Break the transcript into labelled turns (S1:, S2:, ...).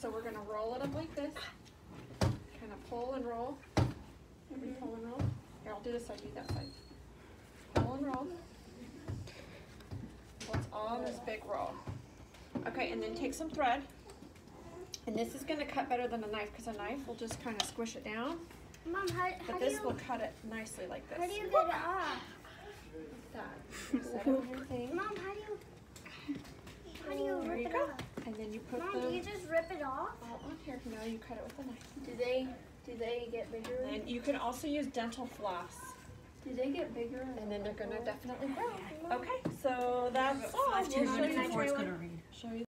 S1: So we're gonna roll it up like this. Kind of pull and roll. Every mm-hmm. pull and roll. Here, I'll do this side, you that side. Pull and roll. What's on this big roll. Okay, and then take some thread. And this is gonna cut better than a knife because a knife will just kind of squish it down.
S2: Mom, how, how
S1: But
S2: do
S1: this
S2: you
S1: will cut it nicely like this.
S2: how do you get it off?
S1: That. Set on your thing.
S2: Mom, how do you how do you
S1: There
S2: rip
S1: you
S2: it
S1: go.
S2: off?
S1: And then you put
S2: Mom,
S1: them
S2: do you just rip it off?
S1: all on here. No, you cut it with a knife.
S3: Do they do they get bigger?
S1: And you can also use dental floss.
S3: Do they get bigger?
S1: And then they're gonna definitely grow. Okay, so that's all. We'll show you,
S4: before it's gonna rain.
S1: show you